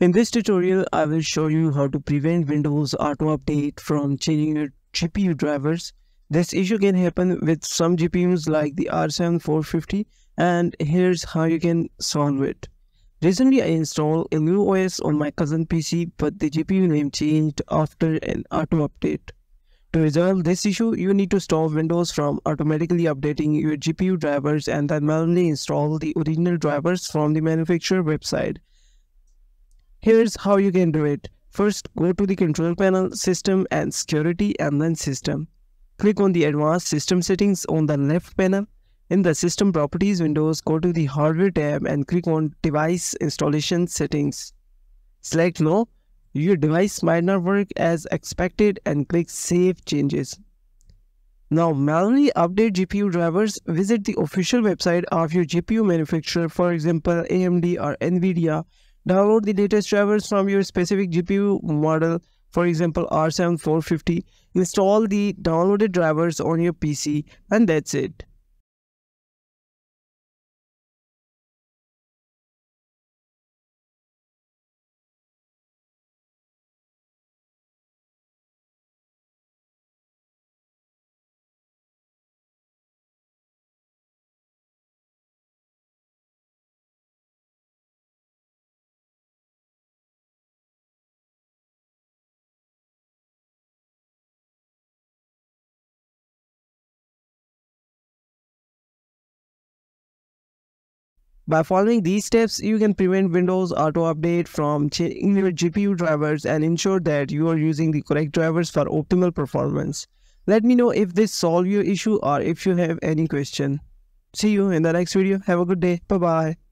In this tutorial, I will show you how to prevent Windows auto update from changing your GPU drivers. This issue can happen with some GPUs like the R7 450 and here's how you can solve it. Recently, I installed a new OS on my cousin PC but the GPU name changed after an auto update. To resolve this issue, you need to stop Windows from automatically updating your GPU drivers and then manually install the original drivers from the manufacturer website. Here's how you can do it. First, go to the control panel, system and security and then system. Click on the advanced system settings on the left panel. In the system properties windows, go to the hardware tab and click on device installation settings. Select no. Your device might not work as expected and click save changes. Now manually update GPU drivers, visit the official website of your GPU manufacturer, for example AMD or NVIDIA Download the latest drivers from your specific GPU model, for example R7 450. Install the downloaded drivers on your PC and that's it. By following these steps, you can prevent Windows Auto Update from changing your GPU drivers and ensure that you are using the correct drivers for optimal performance. Let me know if this solve your issue or if you have any question. See you in the next video. Have a good day. Bye-bye.